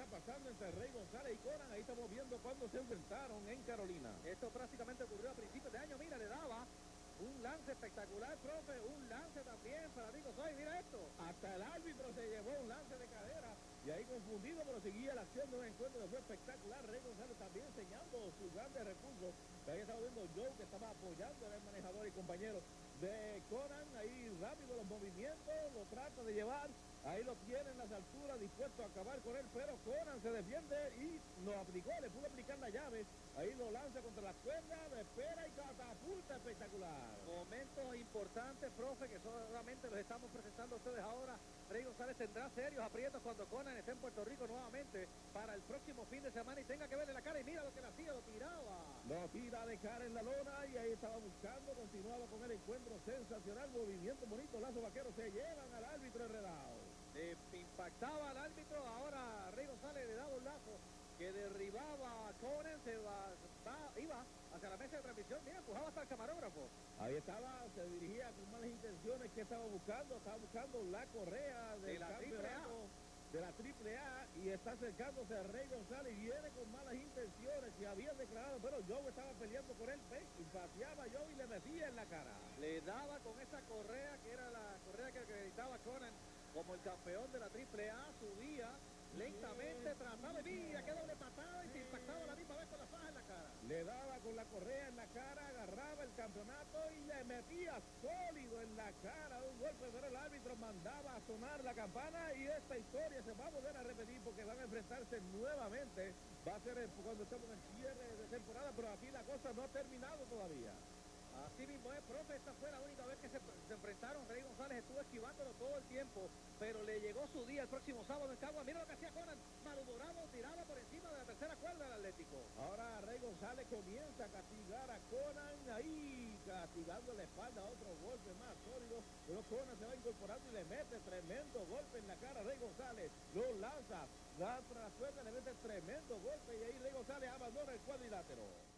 está pasando entre Rey González y Conan. Ahí estamos viendo cuando se enfrentaron en Carolina. Esto prácticamente ocurrió a principios de año. Mira, le daba un lance espectacular, profe. Un lance también para Rico Soy. Mira esto. Hasta el árbitro se llevó un lance de cadera. Y ahí confundido, pero seguía la acción de un encuentro que fue espectacular. Rey González también enseñando sus grandes recursos. Ahí estaba viendo Joe que estaba apoyando al manejador y compañero de Conan. Ahí rápido los movimientos, lo trata de llevar. Ahí lo tiene en las alturas, dispuesto a acabar con él, pero Conan se defiende y lo aplicó, le pudo aplicar la llave. Ahí lo lanza contra las cuerdas, lo espera y catapulta espectacular. Momentos importantes, profe, que solamente los estamos presentando a ustedes ahora. Rey González tendrá serios aprietos cuando Conan esté en Puerto Rico nuevamente para el próximo fin de semana y tenga que verle la cara y mira lo que le hacía, lo tiraba. Lo tira de cara en la lona y ahí estaba buscando, continuaba con el encuentro sensacional, movimiento bonito, Lazo Vaquero se llevan al árbitro enredado. Eh, impactaba al árbitro, ahora Rey González le daba un lazo que derribaba a Conan, se va, iba hacia la mesa de transmisión, mira, empujaba hasta el camarógrafo. Ahí estaba, se dirigía con malas intenciones, que estaba buscando? Estaba buscando la correa del de la campeonato de la triple A y está acercándose a Rey González y viene con malas intenciones y había declarado, pero Joe estaba peleando por él, y paseaba Joe y le metía en la cara. Le daba con esa correa que era la correa que acreditaba Conan como el campeón de la Triple A, subía lentamente, trataba de mira, qué doble patada y se impactaba la misma vez con la faja en la cara. Le daba con la correa en la cara, agarraba el campeonato y le metía sólido en la cara un golpe, pero el árbitro mandaba a sonar la campana y esta historia se va a volver a repetir porque van a enfrentarse nuevamente. Va a ser cuando estamos en cierre de temporada, pero aquí la cosa no ha terminado todavía. Así mismo es, profe, esta fue la única vez que se, enfrentaron. Rey González esquivándolo todo el tiempo, pero le llegó su día el próximo sábado en Cagua. Mira lo que hacía Conan, malhumorado, tiraba por encima de la tercera cuerda del Atlético. Ahora Rey González comienza a castigar a Conan, ahí castigando la espalda, otro golpe más sólido, pero Conan se va incorporando y le mete tremendo golpe en la cara a Rey González, lo lanza, da para la cuerda, le mete tremendo golpe y ahí Rey González abandona el cuadrilátero.